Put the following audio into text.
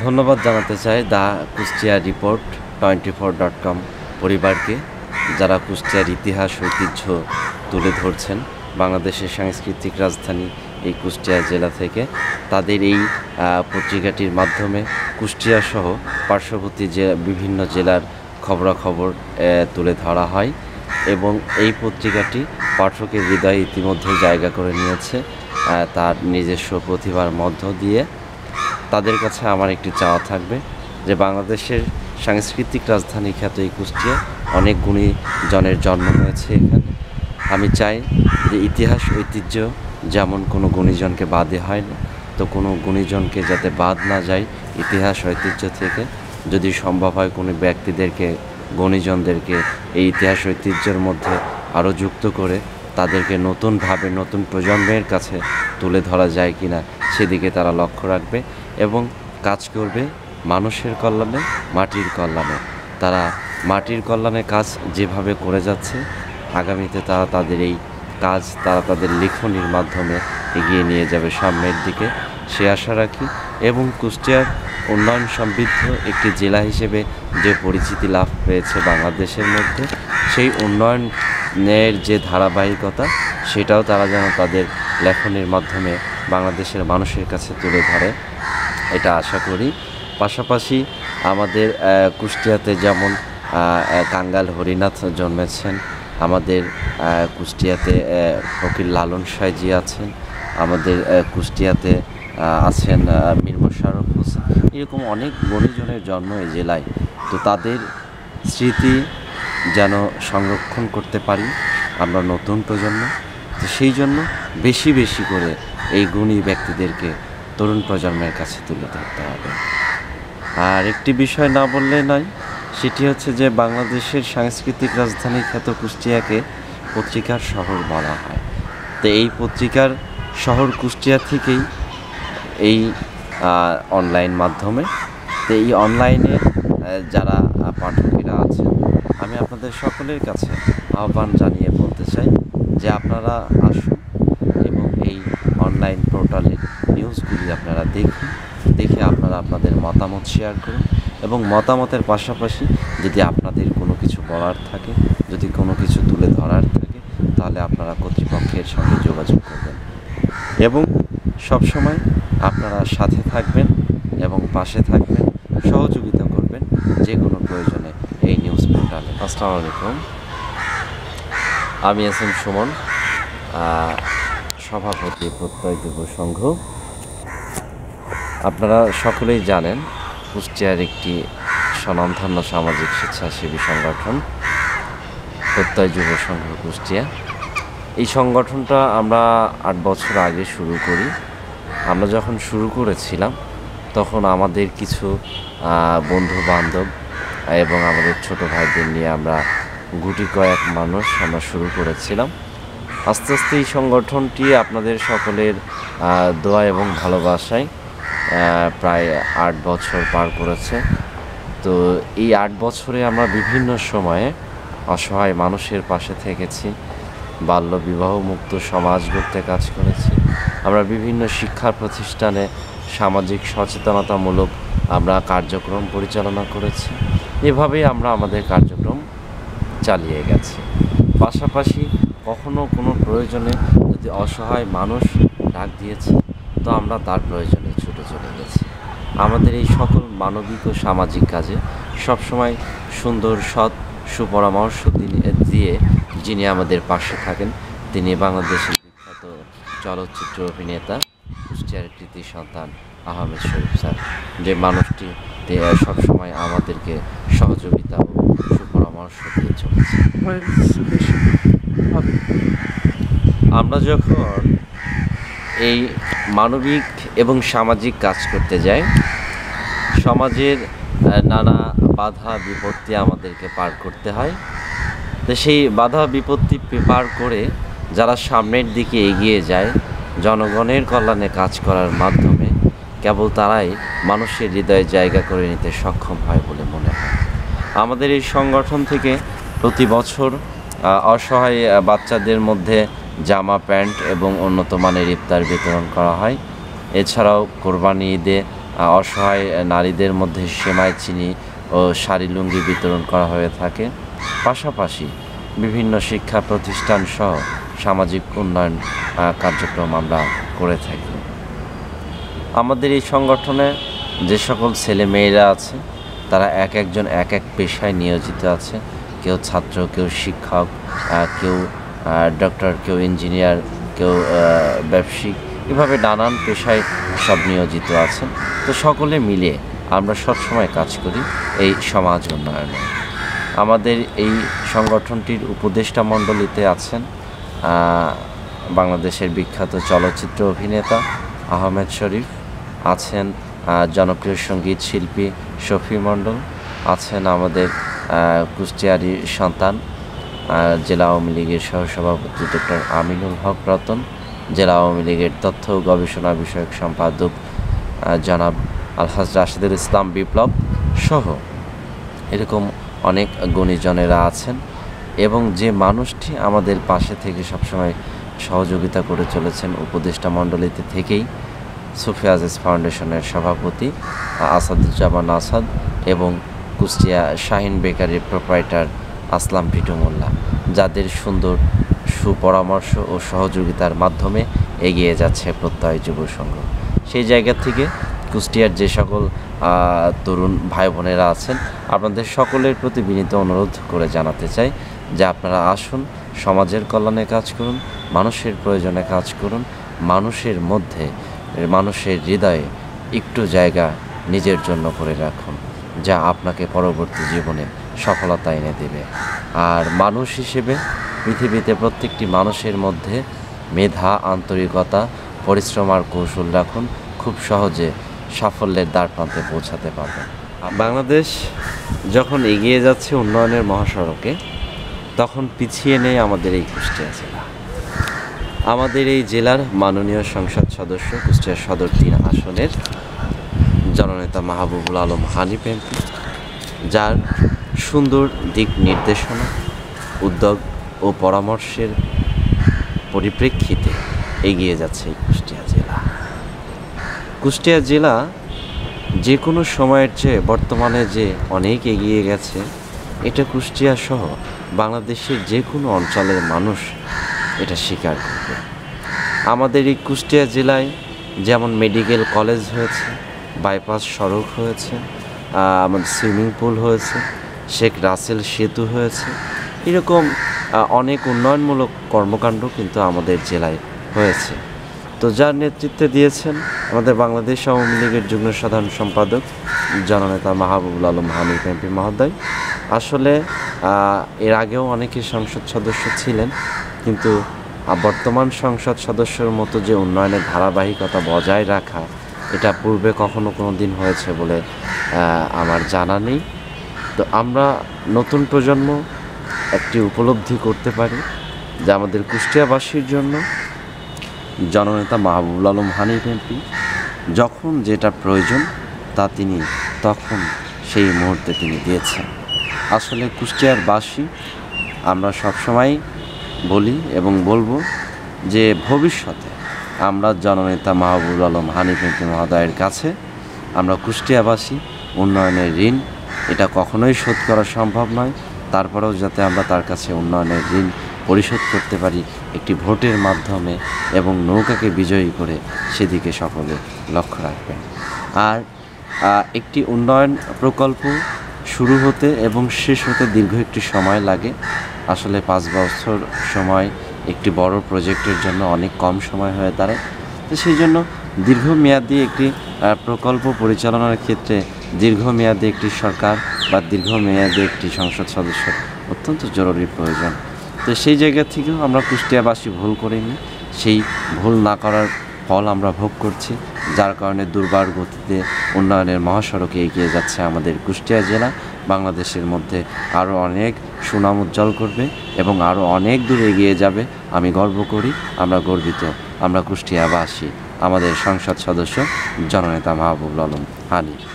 ধন্যবাদ জানাতে চাই the Kushtia report twenty four dot com পরিবারকে, যারা কুষ্টিয়ার ইতিহাস, ঐতিহ্য তুলে ধরছেন বাংলাদেশের সাংস্কৃতিক রাজধানী এই কুষ্টিয়া জেলা থেকে। তাদের এই পত্রিকাটির মাধ্যমে কুষ্টিয়া সহ পার্শ্ববর্তী যে বিভিন্ন জেলার খবরাখবর তুলে ধরা হয় এবং এই পত্রিকাটি পাঠকের হৃদয়ে ইতিমধ্যে জায়গা করে নিয়েছে। তার নিজস্ব প্রতিভার মধ্য দিয়ে তাদের কাছে আমার একটি চাওয়া থাকবে যে বাংলাদেশের সাংস্কৃতিক রাজধানী খ্যাত এই কুষ্টিয়া অনেক গুণী জনের জন্ম হয়েছে এখানে। আমি চাই যে ইতিহাস, ঐতিহ্য যেমন কোনো গুণীজনকে বাদে হয় না, তো কোনো গুণীজনকে যাতে বাদ না যায় ইতিহাস, ঐতিহ্য থেকে। যদি সম্ভব হয় কোনো ব্যক্তিদেরকে, গুণীজনদেরকে এই ইতিহাস, ঐতিহ্যের মধ্যে আরও যুক্ত করে তাদেরকে নতুনভাবে, নতুন প্রজন্মের কাছে তুলে ধরা যায় কিনা সেদিকে তারা লক্ষ্য রাখবে। এবং কাজ করবে মানুষের কল্যাণে, মাটির কল্যাণে। তারা মাটির কল্যাণে কাজ যেভাবে করে যাচ্ছে, আগামীতে তারা তাদের এই কাজ, তারা তাদের লিখনির মাধ্যমে এগিয়ে নিয়ে যাবে সামনের দিকে। সে আশা রাখি এবং কুষ্টিয়ার উন্নয়ন সমৃদ্ধ একটি জেলা হিসেবে যে পরিচিতি লাভ পেয়েছে বাংলাদেশের মধ্যে, সেই উন্নয়নের যে ধারাবাহিকতা, সেটাও তারা যেন তাদের লেখনের মাধ্যমে বাংলাদেশের মানুষের কাছে তুলে ধরে। এটা আশা করি। পাশাপাশি আমাদের কুষ্টিয়াতে যেমন কাঙ্গাল হরিনাথ জন্মেছেন, আমাদের কুষ্টিয়াতে ফকির লালন সাইজি আছেন, আমাদের কুষ্টিয়াতে আছেন মীর মোশাররফ হোসেন। এরকম অনেক গণিজনের জন্ম এই জেলায়। তো তাদের স্মৃতি যেন সংরক্ষণ করতে পারি আমরা নতুন প্রজন্ম। তো সেই জন্য বেশি বেশি করে এই গুণী ব্যক্তিদেরকে তরুণ প্রজন্মের কাছে তুলে ধরতে হবে। আর একটি বিষয় না বললে নয়, সেটি হচ্ছে যে বাংলাদেশের সাংস্কৃতিক রাজধানী খ্যাত কুষ্টিয়াকে পত্রিকার শহর বলা হয়। তো এই পত্রিকার শহর কুষ্টিয়া থেকেই এই অনলাইন মাধ্যমে, তো এই অনলাইনে যারা পাঠকেরা আছেন, আমি আপনাদের সকলের কাছে আহ্বান জানিয়ে বলতে চাই যে আপনারা আসুন অনলাইন পোর্টালের নিউজগুলি আপনারা দেখুন, দেখে আপনারা আপনাদের মতামত শেয়ার করুন এবং মতামতের পাশাপাশি যদি আপনাদের কোনো কিছু বলার থাকে, যদি কোনো কিছু তুলে ধরার থাকে, তাহলে আপনারা কর্তৃপক্ষের সঙ্গে যোগাযোগ করবেন এবং সবসময় আপনারা সাথে থাকবেন এবং পাশে থাকবেন, সহযোগিতা করবেন যে কোনো প্রয়োজনে এই নিউজ পোর্টালে আসসালামু আলাইকুম। আমি এস এম সুমন সভাপতি প্রত্যয় যুব সংঘ আপনারা সকলেই জানেন, কুষ্টিয়ার একটি স্বনামধন্য সামাজিক স্বেচ্ছাসেবী সংগঠন, প্রত্যয় যুব সংঘ কুষ্টিয়া। এই সংগঠনটা আমরা আট বছর আগে শুরু করি। আমরা যখন শুরু করেছিলাম, তখন আমাদের কিছু বন্ধু বান্ধব এবং আমাদের ছোট ভাইদের নিয়ে আমরা গুটি কয়েক মানুষ আমরা শুরু করেছিলাম। আস্তে আস্তে এই সংগঠনটি আপনাদের সকলের দোয়া এবং ভালোবাসায় প্রায় আট বছর পার করেছে। তো এই আট বছরে আমরা বিভিন্ন সময়ে অসহায় মানুষের পাশে থেকেছি বাল্য বিবাহ মুক্ত সমাজ গড়তে কাজ করেছি। আমরা বিভিন্ন শিক্ষা প্রতিষ্ঠানে সামাজিক সচেতনতামূলক আমরা কার্যক্রম পরিচালনা করেছি। এভাবেই আমরা আমাদের কার্যক্রম চালিয়ে গেছি। পাশাপাশি কখনো কোনো প্রয়োজনে যদি অসহায় মানুষ ডাক দিয়েছে, তো আমরা তার প্রয়োজনে ছুটে চলে গেছি। আমাদের এই সকল মানবিক ও সামাজিক কাজে সবসময় সুন্দর, সৎ সুপরামর্শ দিয়ে- যিনি আমাদের পাশে থাকেন, তিনি বাংলাদেশের বিখ্যাত চলচ্চিত্র অভিনেতা, কুষ্টিয়ার কৃতি সন্তান আহমেদ শরীফ স্যার। যে মানুষটি সবসময় আমাদেরকে সহযোগিতা ও সুপরামর্শ দিয়ে চলেছে। আমরা যখন এই মানবিক এবং সামাজিক কাজ করতে যাই, সমাজের নানা বাধা বিপত্তি আমাদেরকে পার করতে হয়। তো সেই বাধা বিপত্তি পার করে যারা সামনের দিকে এগিয়ে যায়, জনগণের কল্যাণে কাজ করার মাধ্যমে কেবল তারাই মানুষের হৃদয়ে জায়গা করে নিতে সক্ষম হয় বলে মনে হয়। আমাদের এই সংগঠন থেকে প্রতি বছর অসহায় বাচ্চাদের মধ্যে জামা, প্যান্ট এবং উন্নত মানের ইফতার বিতরণ করা হয়। এছাড়াও কোরবানি ঈদে অসহায় নারীদের মধ্যে সেমাই, চিনি ও শাড়ি লুঙ্গি বিতরণ করা হয়ে থাকে। পাশাপাশি বিভিন্ন শিক্ষা প্রতিষ্ঠান সহ সামাজিক উন্নয়ন কার্যক্রম আমরা করে থাকি। আমাদের এই সংগঠনে যে সকল ছেলে মেয়েরা আছে, তারা এক একজন এক এক পেশায় নিয়োজিত আছে। কেউ ছাত্র, কেউ শিক্ষক কেউ ডক্টর কেউ ইঞ্জিনিয়ার কেউ ব্যবসায়িক এভাবে নানান পেশায় সব নিয়োজিত আছেন। তো সকলে মিলে আমরা সবসময় কাজ করি এই সমাজ উন্নয়নে। আমাদের এই সংগঠনটির উপদেষ্টা মণ্ডলীতে আছেন বাংলাদেশের বিখ্যাত চলচ্চিত্র অভিনেতা আহমেদ শরীফ, আছেন জনপ্রিয় সংগীত শিল্পী শফি মণ্ডল, আছেন আমাদের কুষ্টিয়ারি সন্তান জেলা আওয়ামী লীগের সহসভাপতি ডক্টর আমিনুল হক রতন, জেলা আওয়ামী লীগের তথ্য ও গবেষণা বিষয়ক সম্পাদক জনাব আলহাজ রাশেদুল ইসলাম বিপ্লব সহ এরকম অনেক গুণীজনেরা আছেন এবং যে মানুষটি আমাদের পাশে থেকে সবসময় সহযোগিতা করে চলেছেন উপদেষ্টা মণ্ডলীতে থেকেই সুফি আজিজ ফাউন্ডেশনের সভাপতি আসাদুজ্জামান আসাদ এবং কুষ্টিয়া শাহিন বেকারির প্রোপ্রাইটার আসলাম পিটু মোল্লা, যাদের সুন্দর সুপরামর্শ ও সহযোগিতার মাধ্যমে এগিয়ে যাচ্ছে প্রত্যয় যুব সংঘ। সেই জায়গা থেকে কুষ্টিয়ার যে সকল তরুণ ভাই বোনেরা আছেন, আপনাদের সকলের প্রতি বিনীত অনুরোধ করে জানাতে চাই যে আপনারা আসুন, সমাজের কল্যাণে কাজ করুন, মানুষের প্রয়োজনে কাজ করুন, মানুষের মধ্যে, মানুষের হৃদয়ে একটু জায়গা নিজের জন্য করে রাখুন। যা আপনাকে পরবর্তী জীবনে সফলতা এনে দেবে। আর মানুষ হিসেবে পৃথিবীতে প্রত্যেকটি মানুষের মধ্যে মেধা, আন্তরিকতা, পরিশ্রম আর কৌশল রাখুন, খুব সহজে সাফল্যের দ্বার প্রান্তে পৌঁছাতে পারবেন। বাংলাদেশ যখন এগিয়ে যাচ্ছে উন্নয়নের মহাসড়কে, তখন পিছিয়ে নেই আমাদের এই কুষ্টিয়া জেলা। আমাদের এই জেলার মাননীয় সংসদ সদস্য কুষ্টিয়া সদর তিন আসনের জননেতা মাহবুবুল আলম হানিফ এমপি যার সুন্দর দিক নির্দেশনা, উদ্যোগ ও পরামর্শের পরিপ্রেক্ষিতে এগিয়ে যাচ্ছে কুষ্টিয়া জেলা। কুষ্টিয়া জেলা যে কোনো সময়ের চেয়ে বর্তমানে যে অনেক এগিয়ে গেছে, এটা কুষ্টিয়া সহ বাংলাদেশের যে কোনো অঞ্চলের মানুষ এটা স্বীকার করবে। আমাদের এই কুষ্টিয়া জেলায় যেমন মেডিকেল কলেজ হয়েছে বাইপাস সড়ক হয়েছে আমাদের সুইমিং পুল হয়েছে, শেখ রাসেল সেতু হয়েছে। এরকম অনেক উন্নয়নমূলক কর্মকাণ্ড কিন্তু আমাদের জেলায় হয়েছে। তো যার নেতৃত্বে দিয়েছেন আমাদের বাংলাদেশ আওয়ামী লীগের যুগ্ম সাধারণ সম্পাদক, জননেতা মাহবুবুল আলম হানিফ এমপি মহোদয়। আসলে এর আগেও অনেকে সংসদ সদস্য ছিলেন, কিন্তু বর্তমান সংসদ সদস্যর মতো যে উন্নয়নের ধারাবাহিকতা বজায় রাখা এটা পূর্বে কখনো কোনো দিন হয়েছে বলে আমার জানা নেই। তো আমরা নতুন প্রজন্ম একটি উপলব্ধি করতে পারি যে আমাদের কুষ্টিয়াবাসীর জন্য জননেতা মাহবুবুল আলম হানিফ এমপি যখন যেটা প্রয়োজন তা তিনি তখন সেই মুহূর্তে তিনি দিয়েছেন। আসলে কুষ্টিয়ারবাসী আমরা সবসময় বলি এবং বলব যে ভবিষ্যতে আমরা জননেতা মাহবুব আলম হানিফ এমপি মহোদয়ের কাছে আমরা কুষ্টিয়াবাসী, উন্নয়নের ঋণ, এটা কখনোই শোধ করা সম্ভব নয়। তারপরেও যাতে আমরা তার কাছে উন্নয়নের ঋণ পরিশোধ করতে পারি একটি ভোটের মাধ্যমে এবং নৌকাকে বিজয়ী করে সেদিকে সকলে লক্ষ্য রাখবেন। আর একটি উন্নয়ন প্রকল্প শুরু হতে এবং শেষ হতে দীর্ঘ একটি সময় লাগে। আসলে পাঁচ বছর সময় একটি বড় প্রজেক্টের জন্য অনেক কম সময় হয়ে দাঁড়ায়। তো সেই জন্য দীর্ঘমেয়াদী একটি প্রকল্প পরিচালনার ক্ষেত্রে দীর্ঘমেয়াদী একটি সরকার বা দীর্ঘমেয়াদী একটি সংসদ সদস্য অত্যন্ত জরুরি প্রয়োজন। তো সেই জায়গা থেকেও আমরা কুষ্টিয়াবাসী ভুল করিনি। সেই ভুল না করার ফল আমরা ভোগ করছি, যার কারণে দুর্বার গতিতে উন্নয়নের মহাসড়কে এগিয়ে যাচ্ছে আমাদের কুষ্টিয়া জেলা। বাংলাদেশের মধ্যে আরও অনেক সুনাম উজ্জ্বল করবে এবং আরও অনেক দূরে এগিয়ে যাবে। আমি গর্ব করি, আমরা গর্বিত। আমরা কুষ্টিয়াবাসী, আমাদের সংসদ সদস্য জননেতা মাহবুব আলম হানিফ